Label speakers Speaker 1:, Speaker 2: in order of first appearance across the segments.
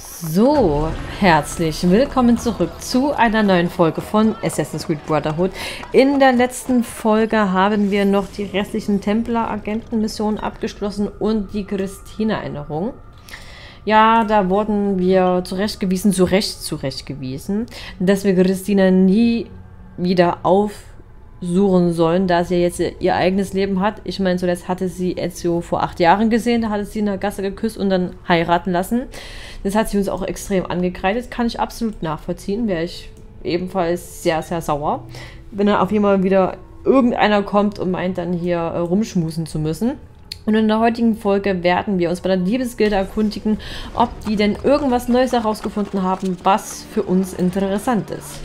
Speaker 1: So, herzlich willkommen zurück zu einer neuen Folge von Assassin's Creed Brotherhood. In der letzten Folge haben wir noch die restlichen Templer-Agenten-Missionen abgeschlossen und die Christina-Erinnerung. Ja, da wurden wir zurechtgewiesen, zu Recht zurechtgewiesen, dass wir Christina nie wieder aufsuchen sollen, da sie jetzt ihr eigenes Leben hat. Ich meine, zuletzt hatte sie Ezio vor acht Jahren gesehen, da hatte sie in der Gasse geküsst und dann heiraten lassen. Das hat sie uns auch extrem angekreidet, kann ich absolut nachvollziehen, wäre ich ebenfalls sehr, sehr sauer, wenn dann auf jeden wieder irgendeiner kommt und meint dann hier äh, rumschmusen zu müssen. Und in der heutigen Folge werden wir uns bei der Liebesgilde erkundigen, ob die denn irgendwas Neues herausgefunden haben, was für uns interessant ist.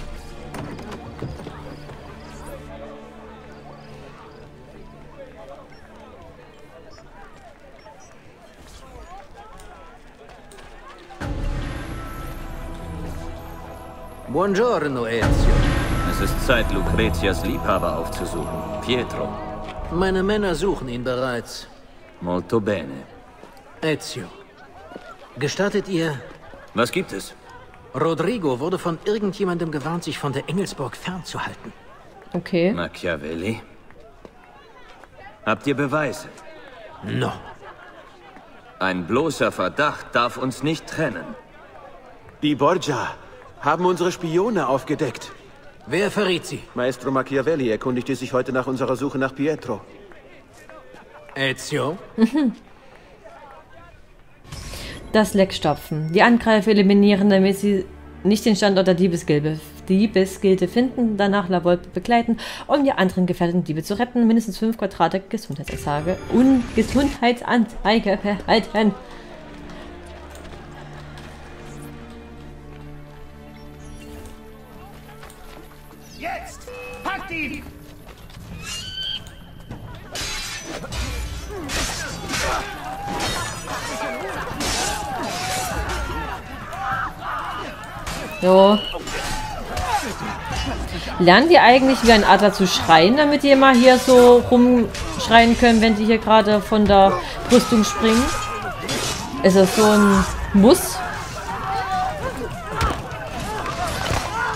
Speaker 2: Buongiorno, Ezio.
Speaker 3: Es ist Zeit, Lucretias Liebhaber aufzusuchen. Pietro.
Speaker 2: Meine Männer suchen ihn bereits.
Speaker 3: Molto bene.
Speaker 2: Ezio. Gestattet ihr...
Speaker 3: Was gibt es?
Speaker 2: Rodrigo wurde von irgendjemandem gewarnt, sich von der Engelsburg fernzuhalten.
Speaker 1: Okay.
Speaker 3: Machiavelli? Habt ihr Beweise?
Speaker 2: No.
Speaker 3: Ein bloßer Verdacht darf uns nicht trennen.
Speaker 4: Die Borgia haben unsere Spione aufgedeckt.
Speaker 2: Wer verriet sie?
Speaker 4: Maestro Machiavelli erkundigte sich heute nach unserer Suche nach Pietro.
Speaker 2: Ezio?
Speaker 1: Das Leckstopfen. Die Angreifer eliminieren, damit sie nicht den Standort der Diebesgilde, Diebesgilde finden, danach La Volpe begleiten, um die anderen gefährdeten Diebe zu retten, mindestens fünf Quadrate Gesundheitsanzeige und Gesundheitsanzeige verhalten. So. Lernen die eigentlich wie ein Adler zu schreien, damit die immer hier so rumschreien können, wenn die hier gerade von der Brüstung springen? Ist das so ein Muss?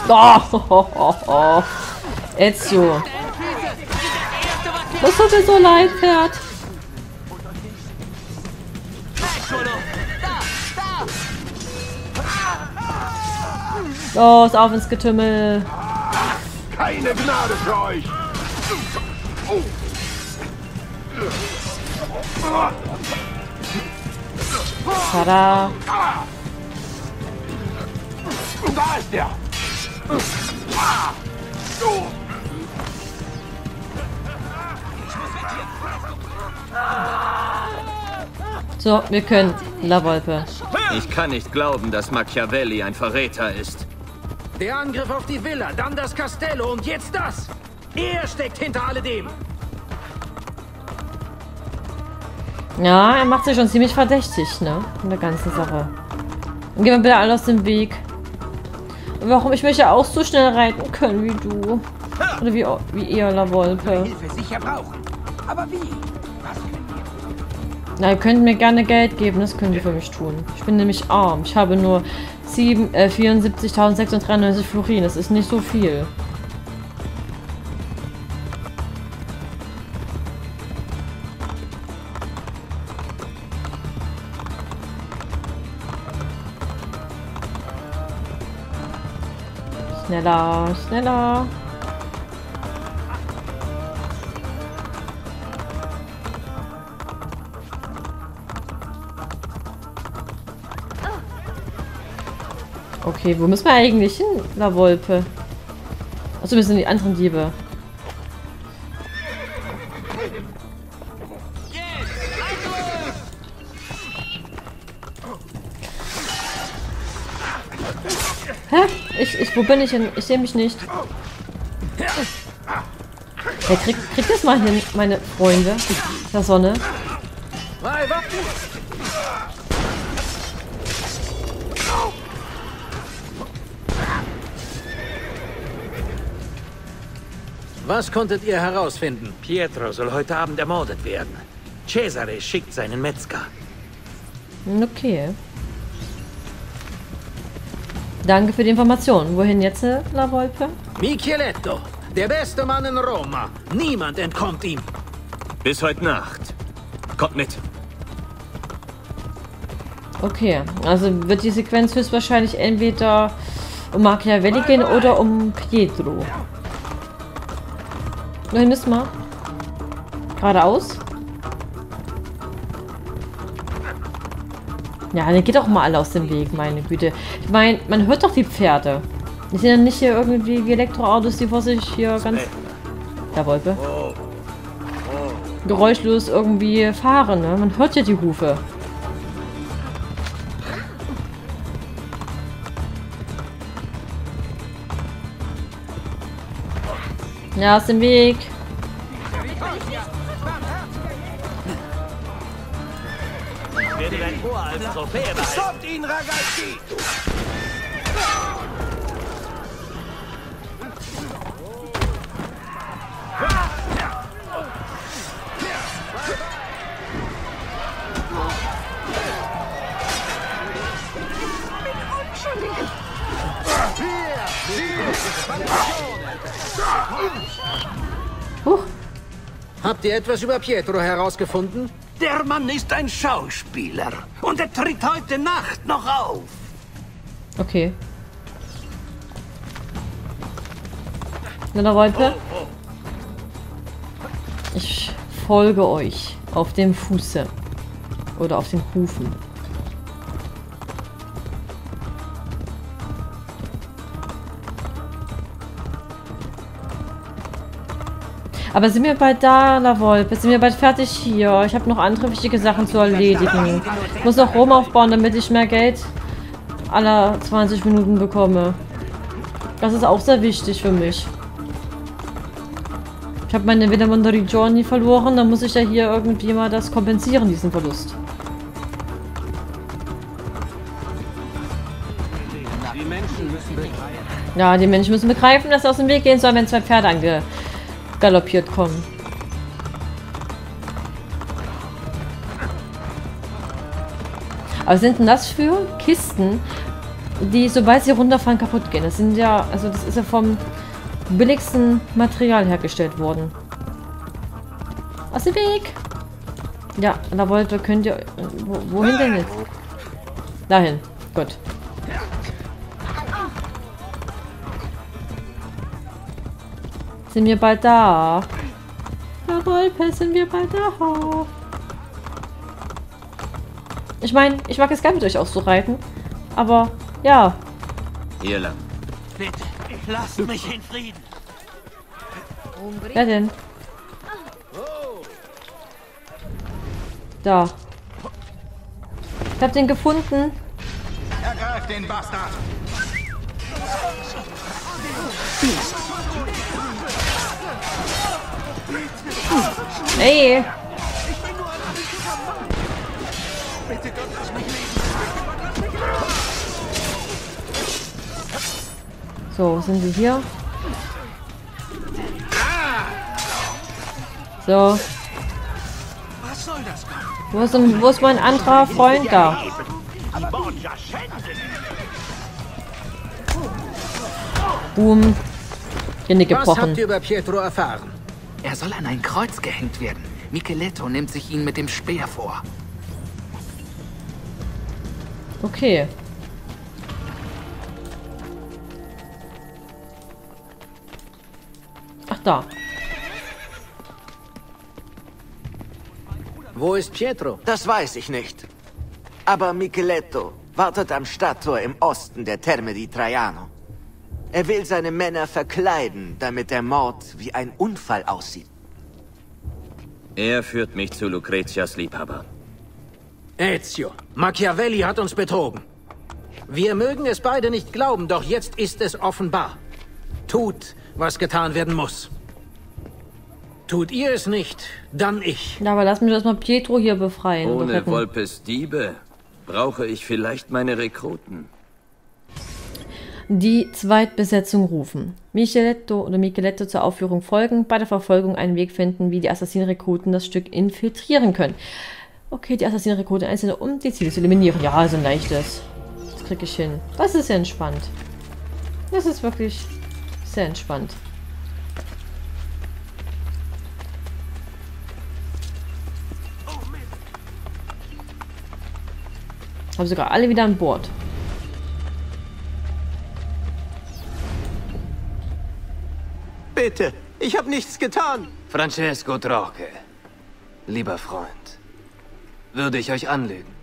Speaker 1: Oh, oh. Ezio. Das tut mir so leid, Pferd. Los, auf ins Getümmel.
Speaker 4: Keine Gnade für euch.
Speaker 1: Tada.
Speaker 4: Da ist der.
Speaker 1: So, wir können. La Volpe.
Speaker 3: Ich kann nicht glauben, dass Machiavelli ein Verräter ist.
Speaker 2: Der Angriff auf die Villa, dann das Castello und jetzt das. Er steckt hinter alledem.
Speaker 1: Ja, er macht sich schon ziemlich verdächtig, ne? In der ganzen Sache. Dann gehen wir bitte alle aus dem Weg. Und warum? Ich möchte auch so schnell reiten können wie du. Oder wie, wie ihr, La Volpe.
Speaker 2: Hilfe sicher brauchen. Aber wie?
Speaker 1: Na, ihr könnt mir gerne Geld geben, das könnt ihr für mich tun. Ich bin nämlich arm. Ich habe nur äh, 74.693 Florin. Das ist nicht so viel. Schneller, schneller. Okay, wo müssen wir eigentlich hin, La Wolpe? Achso, wir sind die anderen Diebe. Hä? Ich, ich, wo bin ich denn? Ich sehe mich nicht. Ja, krieg, krieg das mal hin, meine Freunde der Sonne.
Speaker 2: Was konntet ihr herausfinden?
Speaker 5: Pietro soll heute Abend ermordet werden. Cesare schickt seinen Metzger.
Speaker 1: Okay. Danke für die Information. Wohin jetzt, äh, La Volpe?
Speaker 2: Micheletto, der beste Mann in Roma. Niemand entkommt ihm.
Speaker 3: Bis heute Nacht. Kommt mit.
Speaker 1: Okay, also wird die Sequenz höchstwahrscheinlich entweder um Machiavelli gehen oder um Pietro. Wohin müssen wir? Geradeaus? Ja, dann geht doch mal alle aus dem Weg, meine Güte. Ich meine, man hört doch die Pferde. Die sind ja nicht hier irgendwie wie Elektroautos, die vor sich hier ganz... Da Wolpe. Geräuschlos irgendwie fahren, ne? Man hört ja die Hufe. Ja, aus dem Weg.
Speaker 5: Werde dein Ohr als Trophäe behalten.
Speaker 2: Stoppt ihn, Ragazzi! Habt ihr etwas über Pietro herausgefunden?
Speaker 5: Der Mann ist ein Schauspieler. Und er tritt heute Nacht noch auf.
Speaker 1: Okay. Na, da Wolpe. Ich folge euch auf dem Fuße. Oder auf den Hufen. Aber sind wir bald da, La Volpe? Sind wir bald fertig hier? Ich habe noch andere wichtige Sachen zu erledigen. Ich muss noch Rom aufbauen, damit ich mehr Geld aller 20 Minuten bekomme. Das ist auch sehr wichtig für mich. Ich habe meine Villa Mondorigioni verloren, dann muss ich ja hier irgendwie mal das kompensieren, diesen Verlust. Ja, die Menschen müssen begreifen, dass sie aus dem Weg gehen sollen, wenn zwei Pferde angegaloppiert kommen. Aber sind denn das für Kisten, die, sobald sie runterfallen, kaputt gehen? Das sind ja, also das ist ja vom billigsten Material hergestellt worden. Aus dem Weg! Ja, da wollte, könnt ihr... Wo, wohin denn jetzt? Dahin. Gut. Sind wir bald da? Jawohl, sind wir bald da. Ich meine, ich mag es gerne mit euch auszureiten. Aber, ja.
Speaker 3: Hier lang.
Speaker 5: Bitte, lasst mich in Frieden.
Speaker 1: Wer denn? Da. Ich hab den gefunden.
Speaker 2: Ergreift den Bastard!
Speaker 1: Ey! So, sind sie hier? So.
Speaker 5: Was soll das?
Speaker 1: Wo ist, denn, wo ist mein anderer Freund da? Boom. Genick
Speaker 2: Was
Speaker 1: gebrochen.
Speaker 2: habt ihr über Pietro erfahren?
Speaker 6: Soll an ein Kreuz gehängt werden. Micheletto nimmt sich ihn mit dem Speer vor.
Speaker 1: Okay. Ach da.
Speaker 2: Wo ist Pietro?
Speaker 7: Das weiß ich nicht. Aber Micheletto wartet am Stadttor im Osten der Terme di Traiano. Er will seine Männer verkleiden, damit der Mord wie ein Unfall aussieht.
Speaker 3: Er führt mich zu Lucretias Liebhaber.
Speaker 2: Ezio, Machiavelli hat uns betrogen. Wir mögen es beide nicht glauben, doch jetzt ist es offenbar. Tut, was getan werden muss. Tut ihr es nicht, dann ich.
Speaker 1: Ja, aber lass mich erstmal Pietro hier befreien. oder
Speaker 3: Ohne. Volpes Diebe brauche ich vielleicht meine Rekruten.
Speaker 1: Die Zweitbesetzung rufen. Micheletto oder Micheletto zur Aufführung folgen, bei der Verfolgung einen Weg finden, wie die Assassinenrekruten das Stück infiltrieren können. Okay, die Assassinenrekruten einzelne, um die Ziele zu eliminieren. Ja, so ein leichtes. kriege ich hin. Das ist entspannt. Das ist wirklich sehr entspannt. Haben sogar alle wieder an Bord.
Speaker 8: Bitte, ich habe nichts getan.
Speaker 5: Francesco Troche, lieber Freund, würde ich euch anlügen.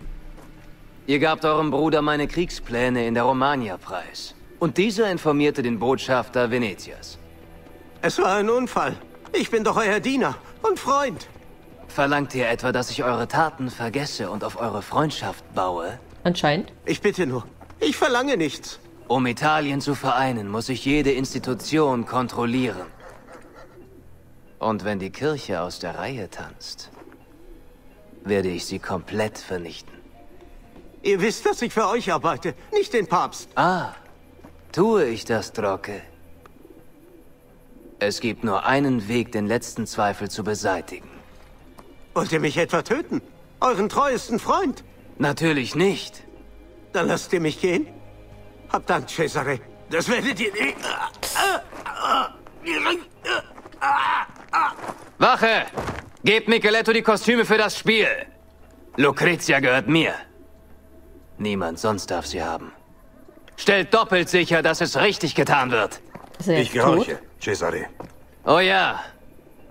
Speaker 5: Ihr gabt eurem Bruder meine Kriegspläne in der Romagna preis. Und dieser informierte den Botschafter Venetias.
Speaker 8: Es war ein Unfall. Ich bin doch euer Diener und Freund.
Speaker 5: Verlangt ihr etwa, dass ich eure Taten vergesse und auf eure Freundschaft baue?
Speaker 1: Anscheinend.
Speaker 8: Ich bitte nur. Ich verlange nichts.
Speaker 5: Um Italien zu vereinen, muss ich jede Institution kontrollieren. Und wenn die Kirche aus der Reihe tanzt, werde ich sie komplett vernichten.
Speaker 8: Ihr wisst, dass ich für euch arbeite, nicht den Papst.
Speaker 5: Ah, tue ich das, Drocke? Es gibt nur einen Weg, den letzten Zweifel zu beseitigen.
Speaker 8: Wollt ihr mich etwa töten? Euren treuesten Freund?
Speaker 5: Natürlich nicht.
Speaker 8: Dann lasst ihr mich gehen? Hab Dank, Cesare. Das werdet ihr nicht.
Speaker 5: Wache! Gebt Micheletto die Kostüme für das Spiel. Lucrezia gehört mir. Niemand sonst darf sie haben. Stellt doppelt sicher, dass es richtig getan wird.
Speaker 9: Ich gehorche, Cesare.
Speaker 5: Oh ja.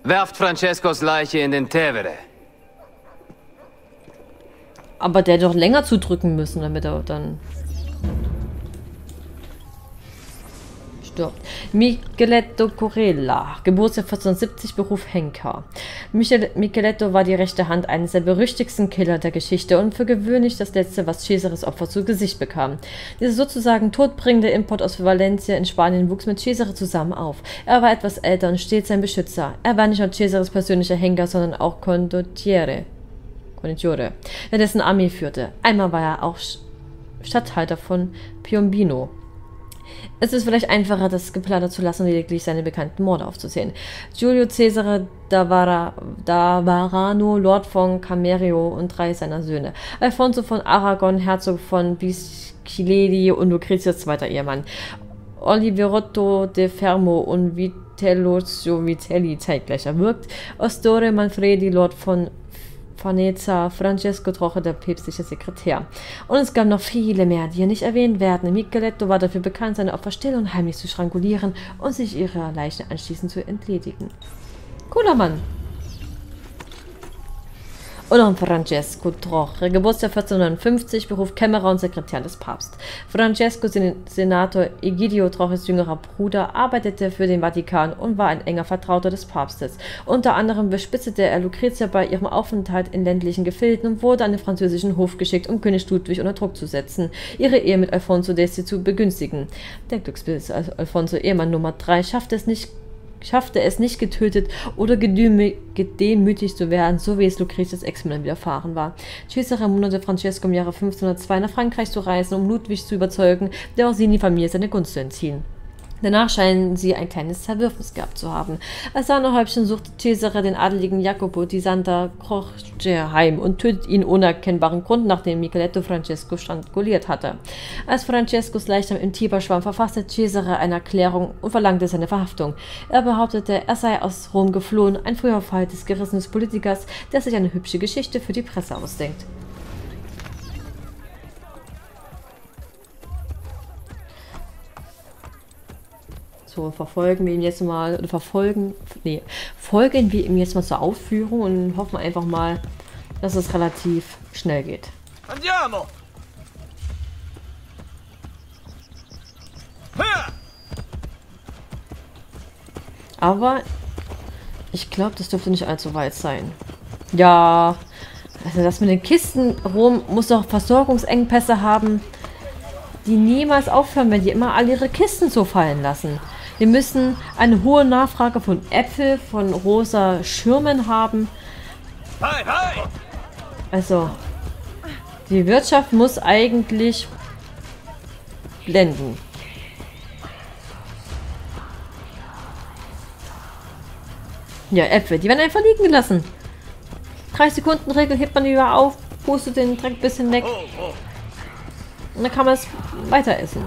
Speaker 5: Werft Francescos Leiche in den Tevere.
Speaker 1: Aber der hätte doch länger zudrücken müssen, damit er dann stirbt. Micheletto Corella, Geburtsjahr 1470, Beruf Henker. Michel Micheletto war die rechte Hand eines der berüchtigsten Killer der Geschichte und für gewöhnlich das letzte, was Cesares Opfer zu Gesicht bekam. Dieser sozusagen todbringende Import aus Valencia in Spanien wuchs mit Cesare zusammen auf. Er war etwas älter und stets sein Beschützer. Er war nicht nur Cesares persönlicher Henker, sondern auch Condottiere. Condottiere, der dessen Armee führte. Einmal war er auch Statthalter von Piombino. Es ist vielleicht einfacher, das geplaudert zu lassen, lediglich seine bekannten Morde aufzuzählen. Giulio Cesare Davara, Davarano, Lord von Camerio und drei seiner Söhne. Alfonso von Aragon, Herzog von Biscileli und Lucretius zweiter Ehemann. Oliverotto de Fermo und Vitellozio Vitelli zeitgleich erwürgt. Ostore Manfredi, Lord von Farneza, Francesco Troche, der päpstliche Sekretär. Und es gab noch viele mehr, die hier nicht erwähnt werden. Micheletto war dafür bekannt, seine Opfer still und heimlich zu strangulieren und sich ihrer Leichen anschließend zu entledigen. Cooler Mann. Und ein Francesco Troche, Geburtsjahr 1459, Beruf Kämmerer und Sekretär des Papstes. Francesco, Sen Senator Egidio Troches jüngerer Bruder, arbeitete für den Vatikan und war ein enger Vertrauter des Papstes. Unter anderem bespitzte er Lucretia bei ihrem Aufenthalt in ländlichen Gefilden und wurde an den französischen Hof geschickt, um König Ludwig unter Druck zu setzen, ihre Ehe mit Alfonso d'Este zu begünstigen. Der Glücksbesitzer Alfonso, Ehemann Nummer 3, schaffte es nicht schaffte es nicht getötet oder gedemü- gedemütigt zu werden, so wie es Lucretius Ex-Mann widerfahren war. Cesare ermunterte Francesco im Jahre 1502 nach Frankreich zu reisen, um Ludwig zu überzeugen, der Orsini Familie seine Gunst zu entziehen. Danach scheinen sie ein kleines Zerwürfnis gehabt zu haben. Als Sahnehäubchen sucht Cesare den adeligen Jacopo di Santa Croce heim und tötet ihn ohne erkennbaren Grund, nachdem Micheletto Francesco stranguliert hatte. Als Francescos Leichnam im Tiber schwamm, verfasste Cesare eine Erklärung und verlangte seine Verhaftung. Er behauptete, er sei aus Rom geflohen, ein früher Fall des gerissenen Politikers, der sich eine hübsche Geschichte für die Presse ausdenkt. So, verfolgen wir ihn jetzt mal, oder verfolgen, nee, folgen wir ihm jetzt mal zur Aufführung und hoffen einfach mal, dass es relativ schnell geht.
Speaker 8: Andiamo!
Speaker 1: Aber ich glaube, das dürfte nicht allzu weit sein. Ja, also das mit den Kisten rum muss doch Versorgungsengpässe haben, die niemals aufhören, wenn die immer alle ihre Kisten so fallen lassen. Wir müssen eine hohe Nachfrage von Äpfel, von rosa Schirmen haben. Also, die Wirtschaft muss eigentlich blenden. Ja, Äpfel, die werden einfach liegen gelassen. 3 Sekunden Regel hebt man die wieder auf, pustet den Dreck ein bisschen weg. Und dann kann man es weiter essen.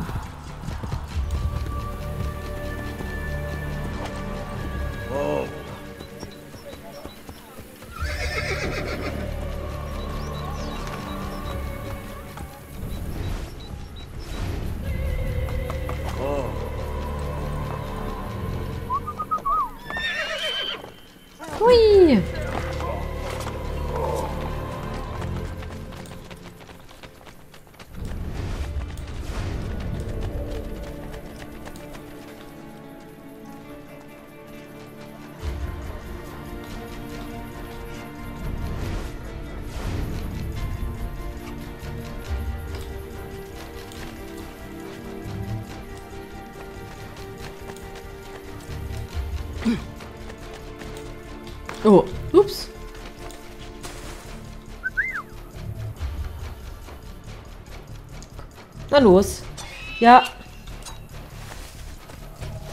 Speaker 1: Na los. Ja.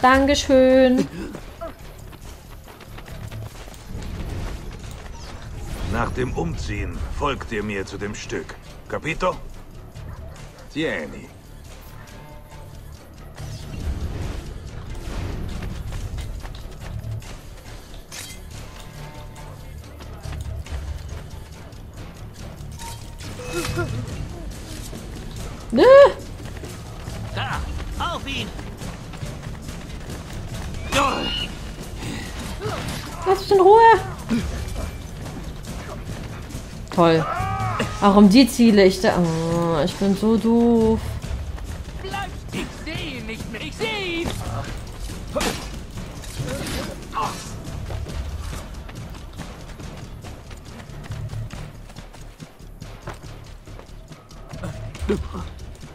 Speaker 1: Dankeschön.
Speaker 9: Nach dem Umziehen folgt ihr mir zu dem Stück. Capito? Tieni.
Speaker 1: Ne? Toll. Auch um die Ziele. Ich, oh, ich bin so doof.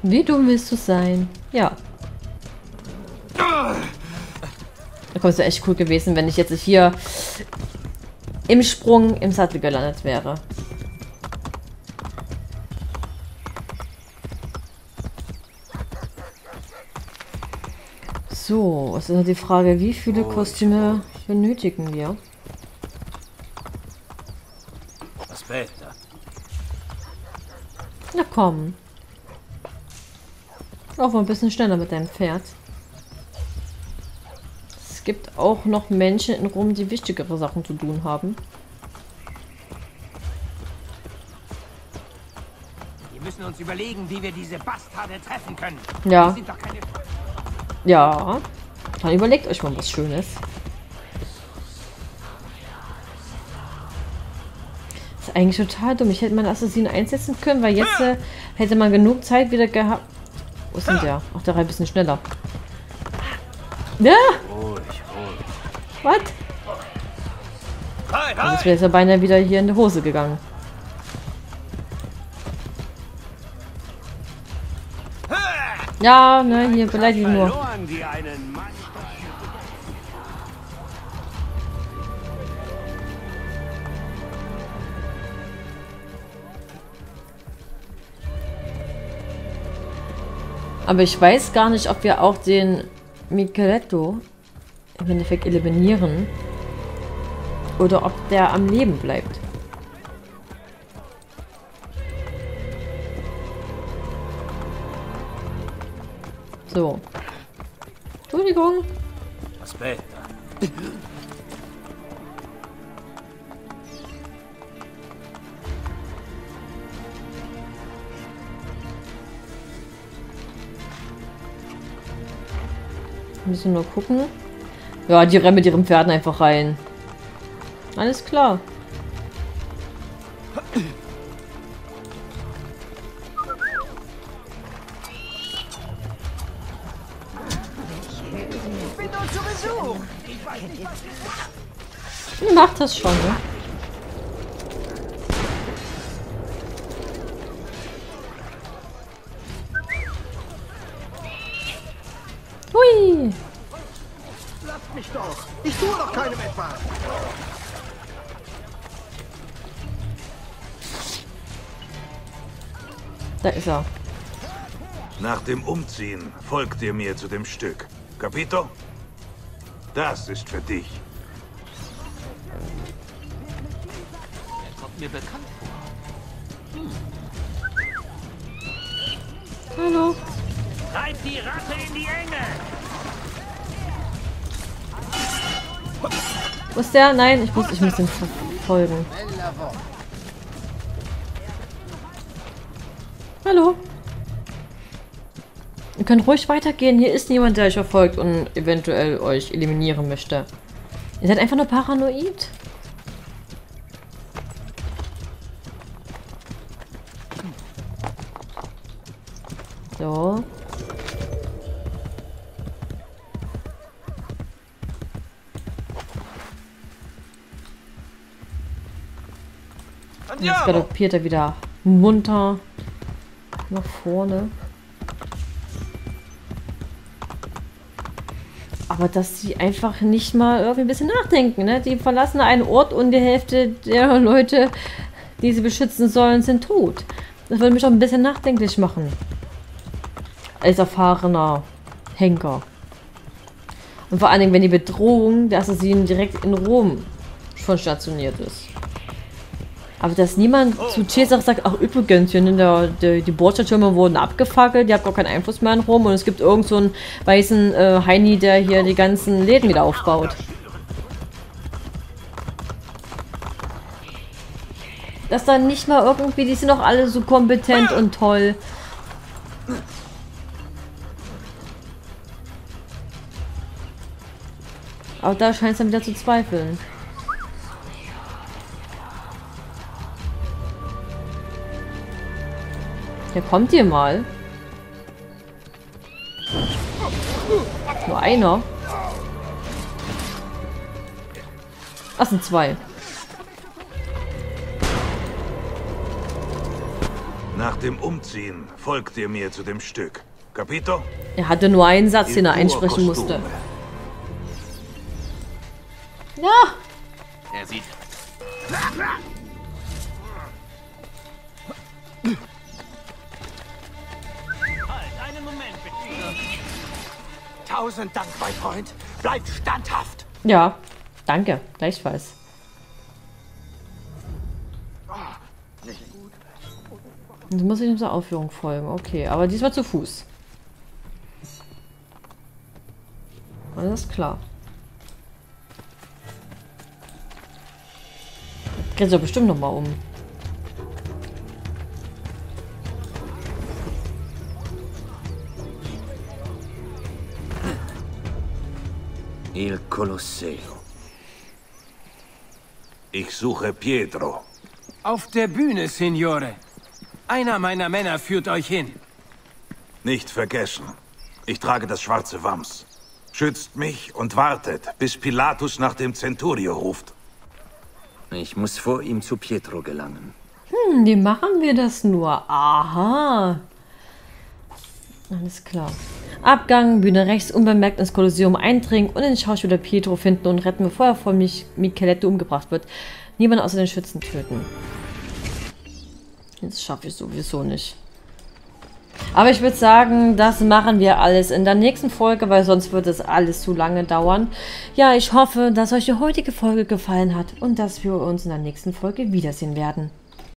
Speaker 1: Wie dumm willst du sein? Ja. Da wäre echt cool gewesen, wenn ich jetzt hier im Sprung im Sattel gelandet wäre. So, es ist noch die Frage, wie viele Kostüme benötigen wir?
Speaker 8: Aspetta.
Speaker 1: Na komm. Lauf mal ein bisschen schneller mit deinem Pferd. Es gibt auch noch Menschen in Rom, die wichtigere Sachen zu tun haben.
Speaker 8: Wir müssen uns überlegen, wie wir diese Bastarde treffen können.
Speaker 1: Ja.
Speaker 8: Die sind doch keine...
Speaker 1: Ja. Dann überlegt euch mal was Schönes. Das ist eigentlich total dumm. Ich hätte meine Assassinen einsetzen können, weil jetzt äh, hätte man genug Zeit wieder gehabt. Wo ist denn der? Ach, der reicht ein bisschen schneller. Ja! Was? Jetzt wäre es ja beinahe wieder hier in die Hose gegangen. Ja, ne, hier beleidigen nur. Aber ich weiß gar nicht, ob wir auch den Micheletto im Endeffekt eliminieren. Oder ob der am Leben bleibt. So. Entschuldigung.
Speaker 8: Aspetta.
Speaker 1: Müssen nur gucken. Ja, die rennen mit ihren Pferden einfach rein. Alles klar. Ihr macht das schon, ne? Hui!
Speaker 8: Lasst mich doch! Ich tue doch keinem etwas!
Speaker 1: Da ist er.
Speaker 9: Nach dem Umziehen folgt ihr mir zu dem Stück. Capito? Das ist für dich.
Speaker 8: Er kommt mir bekannt vor.
Speaker 1: Hallo.
Speaker 2: Treibt die Ratte in die Enge!
Speaker 1: Wo ist der? Nein, ich muss, ich muss ihn verfolgen. Hallo. Ihr könnt ruhig weitergehen. Hier ist niemand, der euch verfolgt und eventuell euch eliminieren möchte. Ihr seid einfach nur paranoid. So. Jetzt galoppiert er wieder munter nach vorne. Aber dass sie einfach nicht mal irgendwie ein bisschen nachdenken, ne? Die verlassen einen Ort und die Hälfte der Leute, die sie beschützen sollen, sind tot. Das würde mich auch ein bisschen nachdenklich machen. Als erfahrener Henker. Und vor allen Dingen, wenn die Bedrohung der Assassinen direkt in Rom schon stationiert ist. Aber dass niemand zu Cesar sagt, ach übrigens, hier der, der, die Bordstandtürme wurden abgefackelt, die haben gar keinen Einfluss mehr in Rom und es gibt irgend so einen weißen äh, Heini, der hier die ganzen Läden wieder aufbaut. Dass dann nicht mal irgendwie, die sind doch alle so kompetent und toll. Aber da scheint es dann wieder zu zweifeln. Ja, kommt ihr mal. Nur einer. Ach, sind zwei.
Speaker 9: Nach dem Umziehen folgt ihr mir zu dem Stück. Capito?
Speaker 1: Er hatte nur einen Satz, den er einsprechen musste. Ja.
Speaker 5: Er sieht.
Speaker 8: Tausend Dank, mein Freund. Bleibt standhaft.
Speaker 1: Ja, danke. Gleichfalls. Jetzt muss ich unserer Aufführung folgen. Okay, aber diesmal zu Fuß. Alles klar. Geht doch bestimmt noch mal um.
Speaker 3: Il Colosseo.
Speaker 9: Ich suche Pietro.
Speaker 10: Auf der Bühne, Signore. Einer meiner Männer führt euch hin.
Speaker 9: Nicht vergessen. Ich trage das schwarze Wams. Schützt mich und wartet, bis Pilatus nach dem Centurio ruft.
Speaker 3: Ich muss vor ihm zu Pietro gelangen.
Speaker 1: Hm, wie machen wir das nur? Aha. Alles klar. Abgang, Bühne rechts, unbemerkt ins Kolosseum eindringen und den Schauspieler Pietro finden und retten, bevor er von mich Micheletto umgebracht wird. Niemand außer den Schützen töten. Das schaffe ich sowieso nicht. Aber ich würde sagen, das machen wir alles in der nächsten Folge, weil sonst wird es alles zu lange dauern. Ja, ich hoffe, dass euch die heutige Folge gefallen hat und dass wir uns in der nächsten Folge wiedersehen werden.